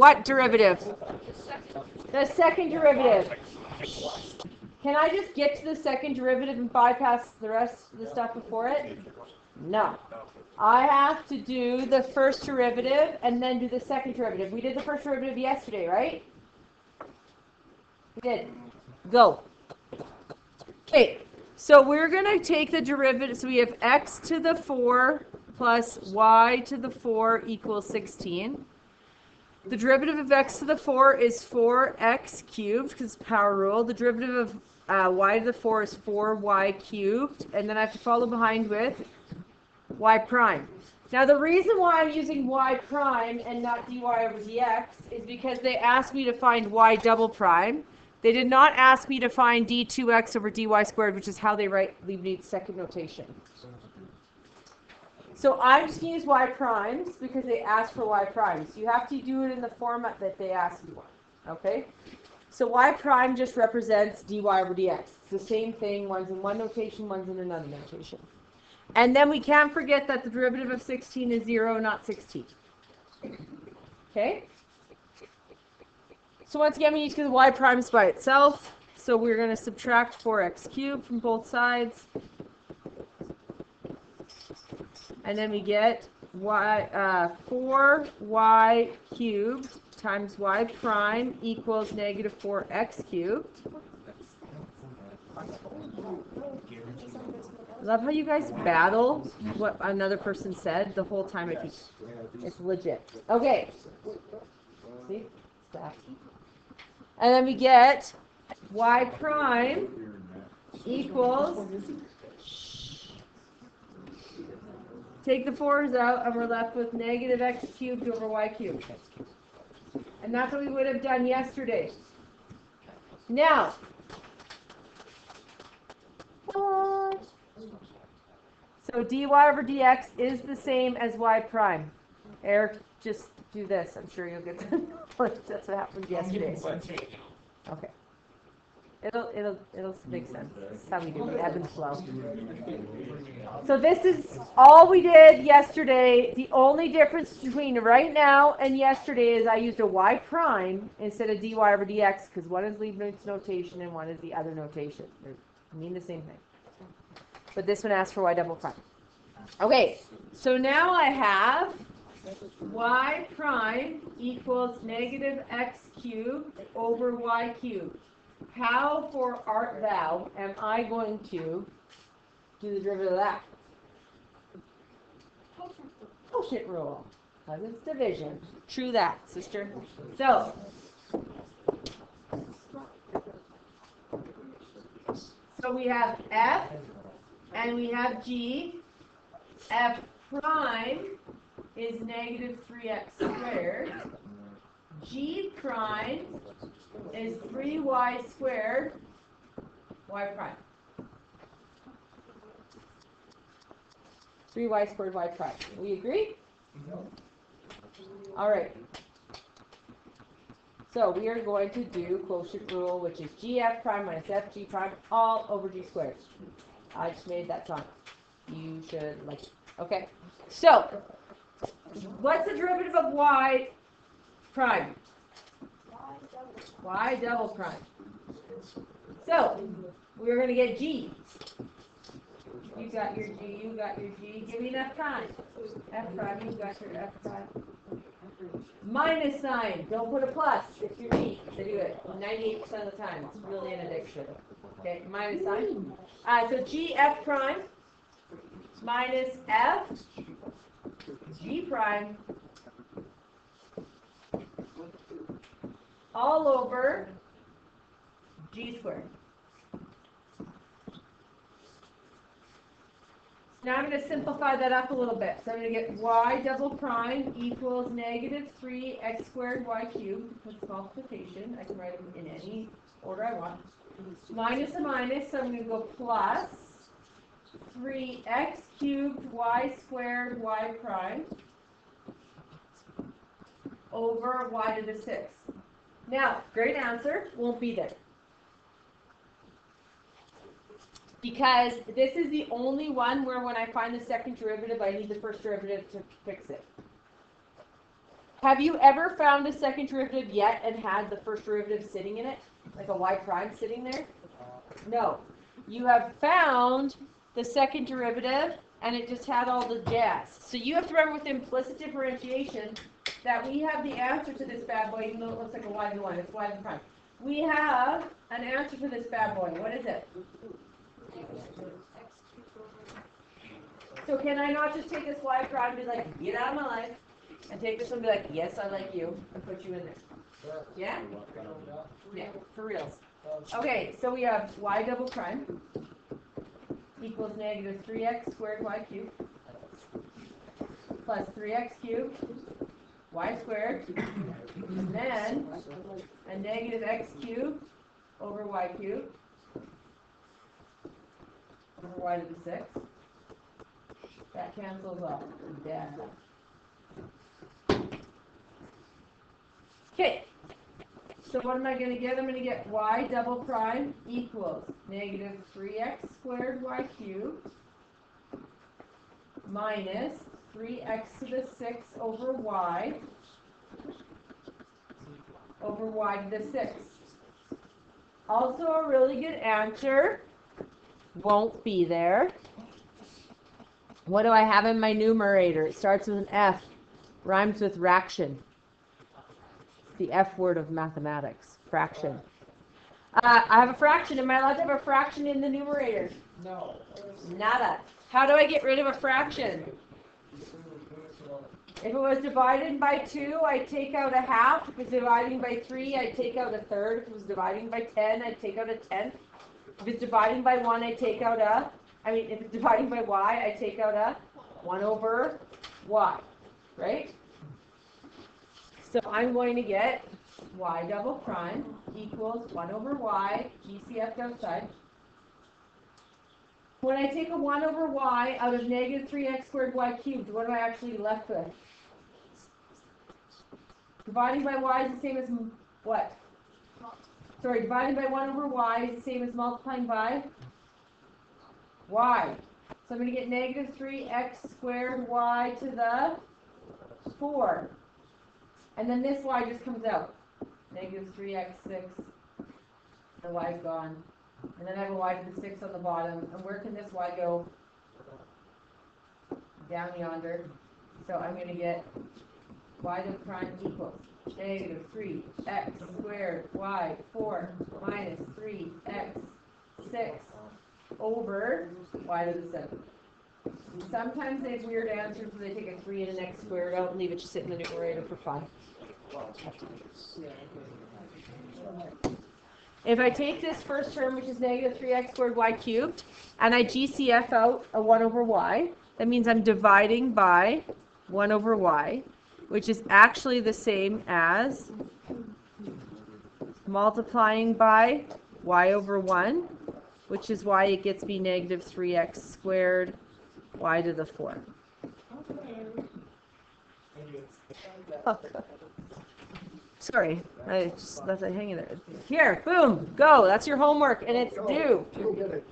what derivative? The second derivative. Can I just get to the second derivative and bypass the rest of the stuff before it? No. I have to do the first derivative and then do the second derivative. We did the first derivative yesterday, right? We did. Go. Okay, so we're going to take the derivative. So we have x to the 4 plus y to the 4 equals 16. The derivative of x to the 4 is 4x cubed because power rule. The derivative of uh, y to the 4 is 4y cubed. And then I have to follow behind with y prime. Now the reason why I'm using y prime and not dy over dx is because they asked me to find y double prime. They did not ask me to find d2x over dy squared, which is how they write Leibniz second notation. So I'm just going to use y primes because they ask for y primes. You have to do it in the format that they ask you. For. Okay? So y prime just represents dy over dx. It's the same thing. One's in one notation, one's in another notation. And then we can't forget that the derivative of 16 is 0, not 16. Okay? So once again, we need to get the y primes by itself. So we're going to subtract 4x cubed from both sides. And then we get y uh, 4y cubed times y prime equals negative 4x cubed. Love how you guys battle what another person said the whole time teach. It's legit. Okay. See? Stop. And then we get y prime equals. Take the fours out, and we're left with negative x cubed over y cubed. And that's what we would have done yesterday. Now, so dy over dx is the same as y prime. Eric, just do this. I'm sure you'll get That's what happened yesterday. Okay. It'll, it'll, it'll make sense. This is how we do it, ebb and flow. So this is all we did yesterday. The only difference between right now and yesterday is I used a y prime instead of dy over dx because one is Leibniz notation and one is the other notation. They mean the same thing. But this one asks for y double prime. Okay, so now I have y prime equals negative x cubed over y cubed. How for art thou am I going to do the derivative of that? Quotient rule. Because it's division. True that, sister. So, so we have f and we have g. f prime is negative 3x squared. g prime is 3y squared y prime. 3y squared y prime. We agree? Mm-hmm. All right. So we are going to do quotient rule, which is gf prime minus fg prime all over g squared. I just made that song. You should like it. Okay. So, what's the derivative of y prime? Y double prime. So, we're going to get g. You got your g, you got your g. Give me enough time. f prime, you got your f prime. Minus sign. Don't put a plus. It's your g to do it. 98% of the time. It's really an addiction. Okay, minus sign. Uh, so g f prime minus f g prime all over g squared. Now I'm going to simplify that up a little bit. So I'm going to get y double prime equals negative 3x squared y cubed. That's multiplication. I can write them in any order I want. Minus a minus, so I'm going to go plus 3x cubed y squared y prime over y to the 6th. Now, great answer, won't be there. Because this is the only one where when I find the second derivative, I need the first derivative to fix it. Have you ever found a second derivative yet and had the first derivative sitting in it? Like a y prime sitting there? No. You have found the second derivative and it just had all the jazz. So you have to remember with implicit differentiation that we have the answer to this bad boy, even though it looks like a y to one, it's y to prime. We have an answer to this bad boy. What is it? So can I not just take this y prime and be like, get out of my life, and take this one and be like, yes, I like you, and put you in there? Yeah? Yeah, for reals. Okay, so we have y double prime equals negative three x squared y cubed plus three x cubed y squared, and then a negative x cubed over y cubed over y to the sixth. That cancels off. Okay. So what am I going to get? I'm going to get y double prime equals negative 3x squared y cubed minus 3x to the 6 over y over y to the 6. Also a really good answer won't be there. What do I have in my numerator? It starts with an F, rhymes with fraction. The F word of mathematics, fraction. Uh, I have a fraction. Am I allowed to have a fraction in the numerator? No. Nada. How do I get rid of a fraction? If it was divided by 2, I'd take out a half. If it was dividing by 3, I'd take out a third. If it was dividing by 10, I'd take out a tenth. If it's dividing by 1, I'd take out a, I mean, if it's dividing by y, I'd take out a 1 over y, right? So I'm going to get y double prime equals 1 over y, GCF outside. When I take a 1 over y out of negative 3x squared y cubed, what am I actually left with? Dividing by y is the same as what? Sorry, dividing by 1 over y is the same as multiplying by y. So I'm going to get negative 3x squared y to the 4. And then this y just comes out. Negative 3x 6. The y's gone. And then I have a y to the 6 on the bottom. And where can this y go? Down yonder. So I'm going to get y to the prime equals negative 3x squared y 4 minus 3x 6 over y to the 7. Sometimes they have weird answers where they take a 3 and an x squared out and leave it just sit in the numerator for fun. If I take this first term, which is negative 3x squared y cubed, and I GCF out a 1 over y, that means I'm dividing by 1 over y, which is actually the same as multiplying by y over 1, which is why it gets me negative 3x squared y to the 4. Sorry, I just left that hanging there. Here, boom, go. That's your homework, and it's due. It.